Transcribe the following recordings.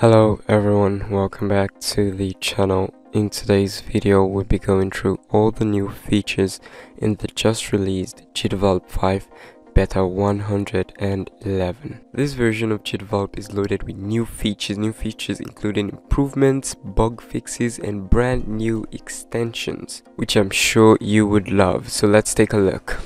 Hello everyone, welcome back to the channel. In today's video, we'll be going through all the new features in the just released GDevelop 5 Beta 111. This version of GDevelop is loaded with new features, new features including improvements, bug fixes and brand new extensions, which I'm sure you would love. So let's take a look.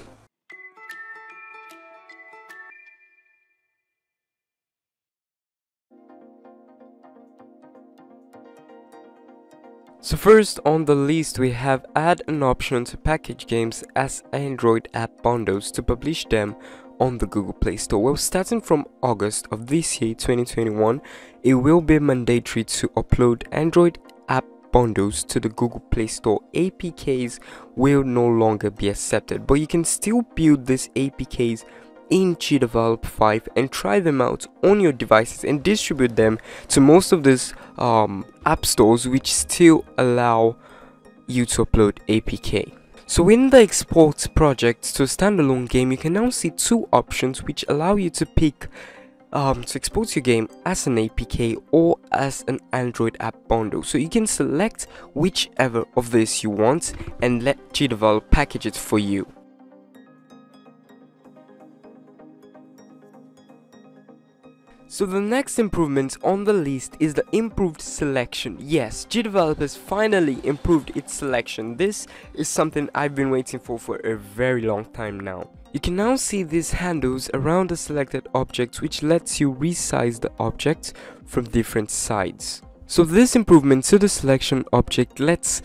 So first on the list we have add an option to package games as Android app bundles to publish them on the Google Play Store. Well, starting from August of this year 2021, it will be mandatory to upload Android app bundles to the Google Play Store. APKs will no longer be accepted, but you can still build these APKs in GDevelop 5 and try them out on your devices and distribute them to most of these um, app stores which still allow you to upload APK. So in the export project to a standalone game you can now see two options which allow you to pick um, to export your game as an APK or as an Android app bundle. So you can select whichever of this you want and let GDevelop package it for you. So the next improvement on the list is the improved selection. Yes, GDevelop has finally improved its selection. This is something I've been waiting for for a very long time now. You can now see these handles around the selected objects which lets you resize the object from different sides. So this improvement to the selection object lets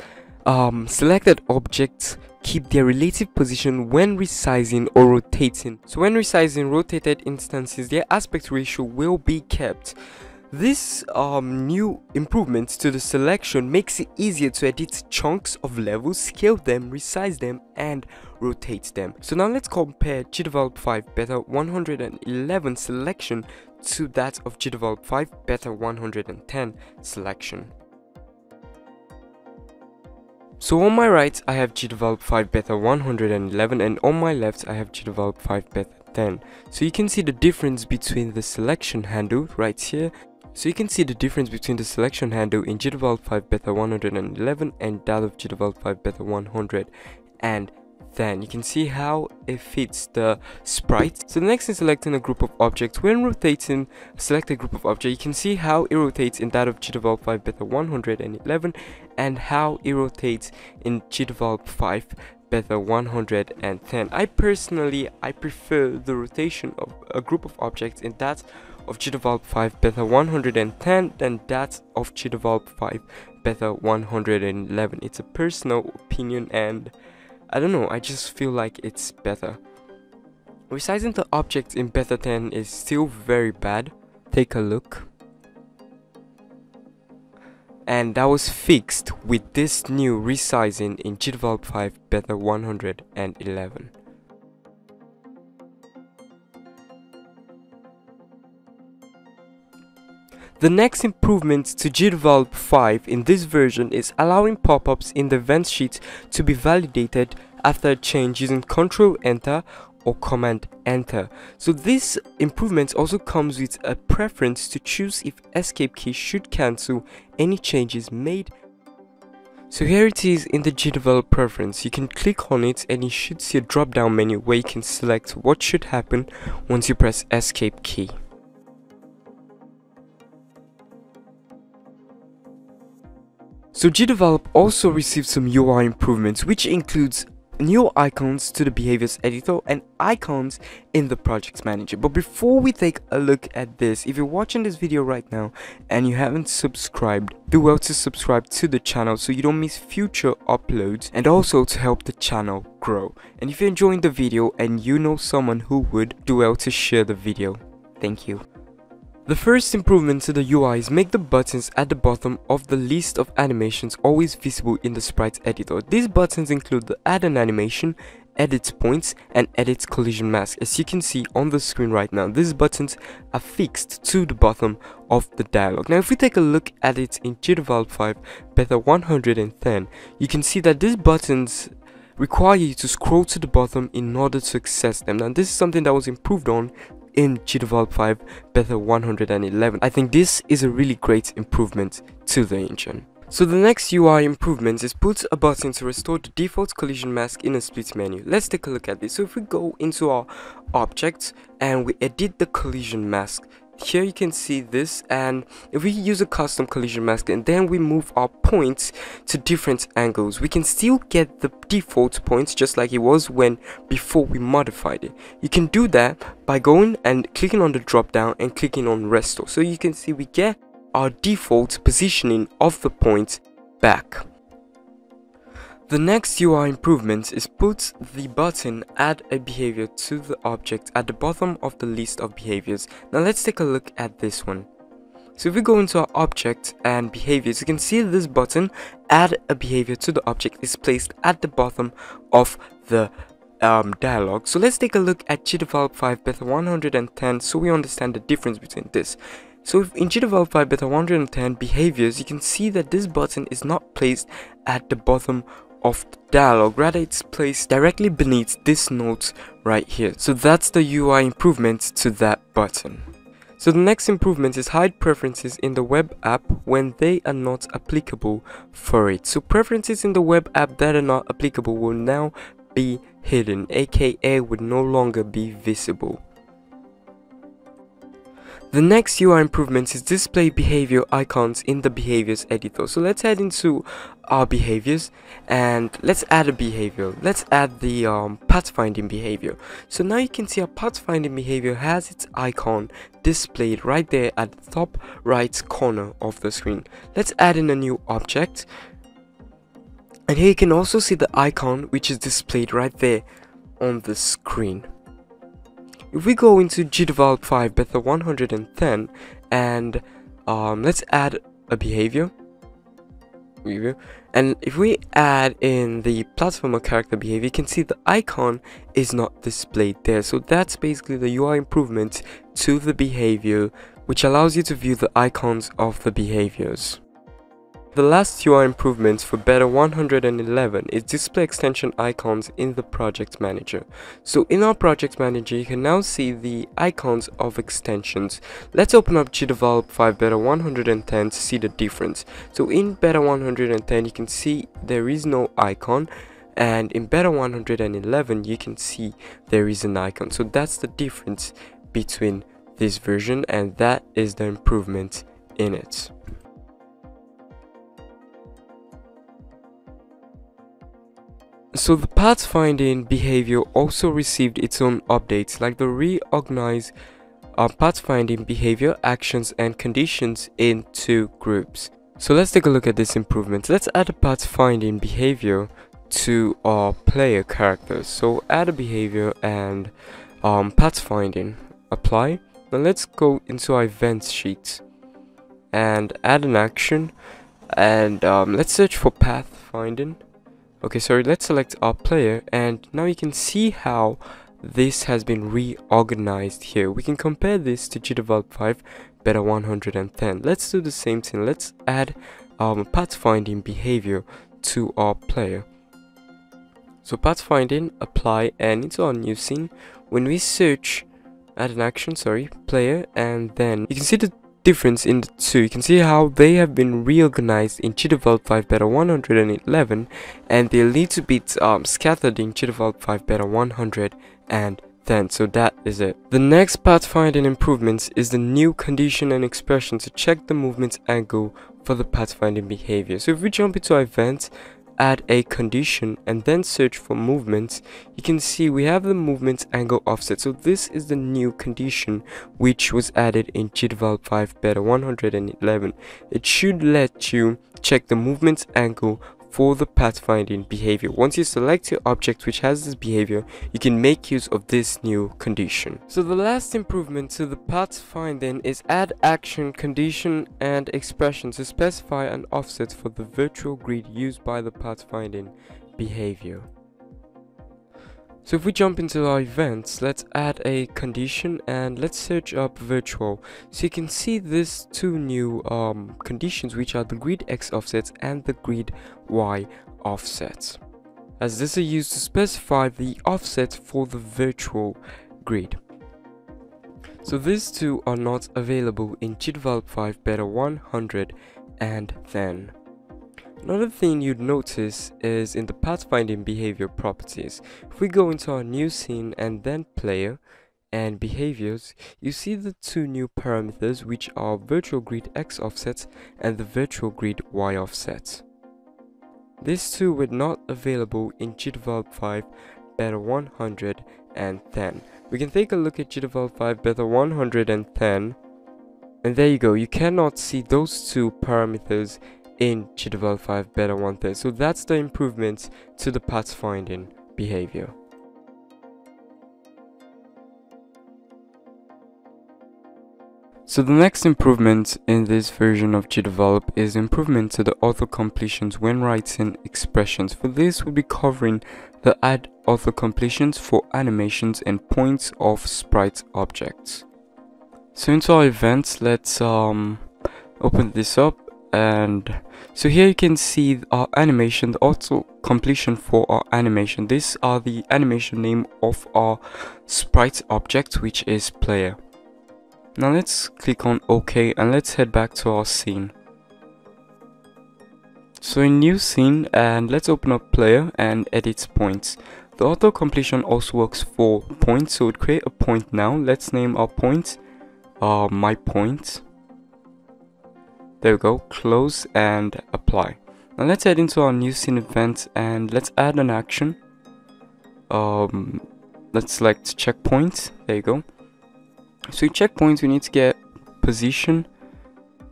um, selected objects keep their relative position when resizing or rotating. So when resizing rotated instances, their aspect ratio will be kept. This um, new improvement to the selection makes it easier to edit chunks of levels, scale them, resize them, and rotate them. So now let's compare GDevelop 5 Beta 111 selection to that of GDevelop 5 Beta 110 selection. So on my right I have GDevelop 5 Beta 111 and on my left I have GDevelop 5 Beta 10. So you can see the difference between the selection handle right here. So you can see the difference between the selection handle in GDevelop 5 Beta 111 and that of GDevelop 5 Beta 100 and then you can see how it fits the sprite. So the next is selecting a group of objects. When rotating select a selected group of objects, you can see how it rotates in that of GDevelop 5 Beta 111 and how it rotates in GDevelop 5 Beta 110. I personally, I prefer the rotation of a group of objects in that of GDevelop 5 Beta 110 than that of GDevelop 5 Beta 111. It's a personal opinion and I don't know, I just feel like it's better. Resizing the objects in Beta 10 is still very bad. Take a look. And that was fixed with this new resizing in GDevelop 5 Beta 111. The next improvement to GDevelop 5 in this version is allowing pop-ups in the event sheet to be validated after a change using Ctrl Enter or Command Enter. So this improvement also comes with a preference to choose if escape key should cancel any changes made so here it is in the GDevelop preference, you can click on it and you should see a drop down menu where you can select what should happen once you press escape key. So GDevelop also received some UI improvements which includes new icons to the behaviors editor and icons in the project manager. But before we take a look at this if you're watching this video right now and you haven't subscribed do well to subscribe to the channel so you don't miss future uploads and also to help the channel grow. And if you're enjoying the video and you know someone who would do well to share the video. Thank you the first improvement to the UI is make the buttons at the bottom of the list of animations always visible in the sprite editor. These buttons include the add an animation, edit points and edit collision mask as you can see on the screen right now. These buttons are fixed to the bottom of the dialog. Now if we take a look at it in GDevelop 5 beta 110 you can see that these buttons require you to scroll to the bottom in order to access them. Now this is something that was improved on in GDevelop 5 Beta 111. I think this is a really great improvement to the engine. So the next UI improvement is put a button to restore the default collision mask in a split menu. Let's take a look at this. So if we go into our object and we edit the collision mask, here you can see this and if we use a custom collision mask and then we move our points to different angles we can still get the default points just like it was when before we modified it. You can do that by going and clicking on the drop down and clicking on restore. So you can see we get our default positioning of the point back the next UI improvement is put the button add a behavior to the object at the bottom of the list of behaviors. Now let's take a look at this one. So if we go into our object and behaviors, you can see this button add a behavior to the object is placed at the bottom of the um, dialog. So let's take a look at GDevelop 5 Beta 110 so we understand the difference between this. So in GDevelop 5 Beta 110 behaviors, you can see that this button is not placed at the bottom of the dialog rather it's placed directly beneath this note right here. So that's the UI improvement to that button. So the next improvement is hide preferences in the web app when they are not applicable for it. So preferences in the web app that are not applicable will now be hidden aka would no longer be visible the next UI improvement is display behavior icons in the behaviors editor. So let's head into our behaviors and let's add a behavior. Let's add the um, pathfinding behavior. So now you can see our pathfinding behavior has its icon displayed right there at the top right corner of the screen. Let's add in a new object. And here you can also see the icon which is displayed right there on the screen. If we go into GDevelop 5 Beta 110 and um, let's add a behavior. And if we add in the platformer character behavior you can see the icon is not displayed there. So that's basically the UI improvement to the behavior which allows you to view the icons of the behaviors the last UI improvements for Beta 111 is display extension icons in the project manager. So in our project manager you can now see the icons of extensions. Let's open up GDevelop 5 Beta 110 to see the difference. So in Beta 110 you can see there is no icon and in Beta 111 you can see there is an icon. So that's the difference between this version and that is the improvement in it. So the pathfinding behavior also received its own updates like the reorganize uh, pathfinding behavior, actions and conditions into groups. So let's take a look at this improvement. Let's add a pathfinding behavior to our player characters. So add a behavior and um, pathfinding, apply. Now let's go into our events sheet and add an action and um, let's search for pathfinding okay sorry let's select our player and now you can see how this has been reorganized here. We can compare this to gdevelop 5 beta 110 let's do the same thing. Let's add um, pathfinding behavior to our player. So pathfinding apply and into our new scene when we search add an action sorry player and then you can see the difference in the two. You can see how they have been reorganized in GDevelop 5 Beta 111 and they're little bit um, scattered in GDevelop 5 Beta 110. So that is it. The next pathfinding improvements is the new condition and expression to check the movement angle for the pathfinding behavior. So if we jump into our event add a condition and then search for movements you can see we have the movement angle offset. So this is the new condition which was added in GDevelop 5 beta 111 it should let you check the movement angle for the pathfinding behavior. Once you select your object which has this behavior, you can make use of this new condition. So the last improvement to the pathfinding is add action, condition, and expression to specify an offset for the virtual grid used by the pathfinding behavior. So if we jump into our events, let's add a condition and let's search up virtual. So you can see these two new um, conditions which are the grid X offsets and the grid Y offsets. As this are used to specify the offset for the virtual grid. So these two are not available in GDevelop 5 Beta 100 and 10. Another thing you'd notice is in the pathfinding behavior properties. If we go into our new scene and then player and behaviors, you see the two new parameters which are virtual grid x offset and the virtual grid y offset. These two were not available in GDevelop 5 Beta 110. We can take a look at GDevelop 5 Beta 110 and there you go, you cannot see those two parameters in GDevelop 5 Beta 110. So that's the improvement to the pathfinding behavior. So the next improvement in this version of GDevelop is improvement to the auto completions when writing expressions. For this we'll be covering the add auto completions for animations and points of sprite objects. So into our events, let's um, open this up and so here you can see our animation, the auto completion for our animation. These are the animation name of our sprite object which is player. Now let's click on OK and let's head back to our scene. So in new scene and let's open up player and edit points. The auto completion also works for points so we'd create a point now. Let's name our point uh, my point. There we go, close and apply. Now let's head into our new scene event and let's add an action. Um, let's select checkpoint, there you go. So in checkpoints, we need to get position.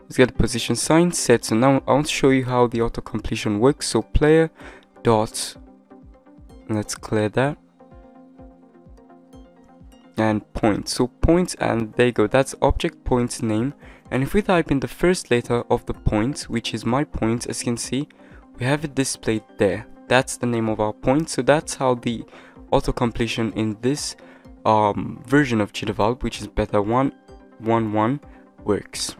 Let's get the position sign set. So now I want to show you how the auto completion works. So player dot. Let's clear that. And point. So point and there you go. That's object point name. And if we type in the first letter of the point, which is my point, as you can see, we have it displayed there. That's the name of our point. So that's how the auto completion in this um, version of GDevelop, which is beta 1.11, works.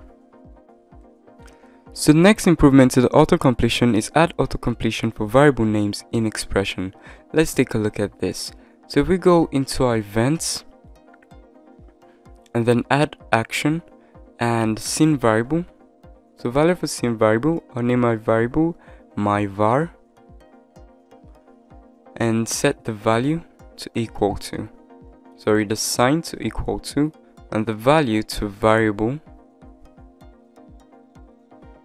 So the next improvement to the auto-completion is add auto-completion for variable names in expression. Let's take a look at this. So if we go into our events, and then add action and scene variable. So value for scene variable, I'll name my variable my var and set the value to equal to. Sorry the sign to equal to and the value to variable.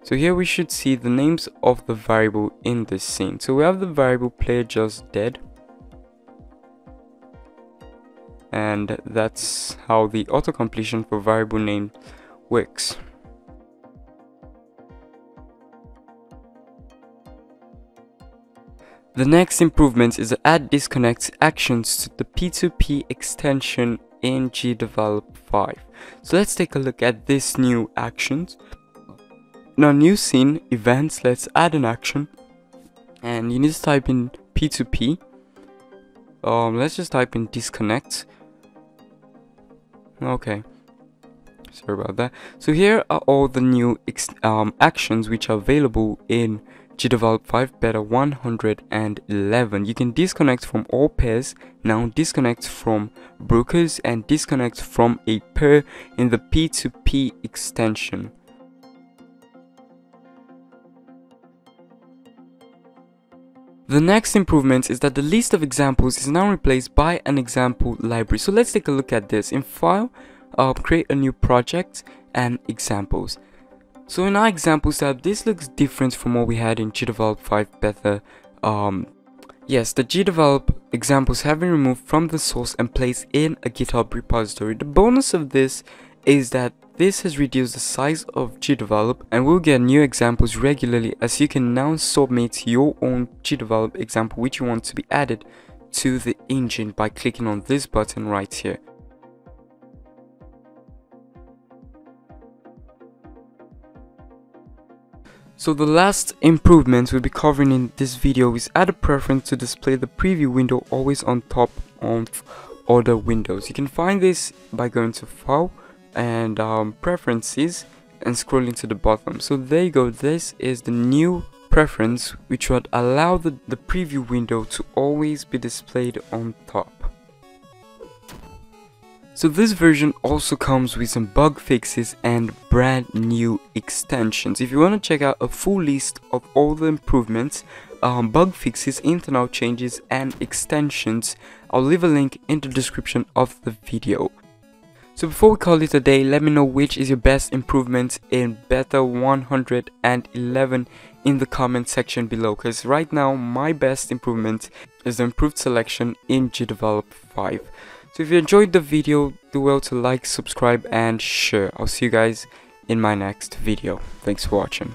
So here we should see the names of the variable in this scene. So we have the variable player just dead. And that's how the auto completion for variable name works The next improvement is to add disconnect actions to the P2P extension in GDevelop 5. So let's take a look at this new actions. In our new scene, events, let's add an action. And you need to type in P2P. Um, let's just type in disconnect. Okay. Sorry about that. So here are all the new um, actions which are available in GDevelop 5 Beta 111. You can disconnect from all pairs, now disconnect from brokers and disconnect from a pair in the P2P extension. The next improvement is that the list of examples is now replaced by an example library. So let's take a look at this. In File, uh, create a new project and examples. So in our example tab, this looks different from what we had in GDevelop 5 beta. Um, yes, the GDevelop examples have been removed from the source and placed in a GitHub repository. The bonus of this is that this has reduced the size of GDevelop and we'll get new examples regularly as you can now submit your own GDevelop example which you want to be added to the engine by clicking on this button right here. So the last improvement we'll be covering in this video is add a preference to display the preview window always on top of other windows. You can find this by going to file and um, preferences and scrolling to the bottom. So there you go, this is the new preference which would allow the, the preview window to always be displayed on top. So this version also comes with some bug fixes and brand new extensions. If you want to check out a full list of all the improvements, um, bug fixes, internal changes and extensions, I'll leave a link in the description of the video. So before we call it a day, let me know which is your best improvement in beta 111 in the comment section below because right now my best improvement is the improved selection in GDevelop 5. If you enjoyed the video, do well to like, subscribe and share. I'll see you guys in my next video. Thanks for watching.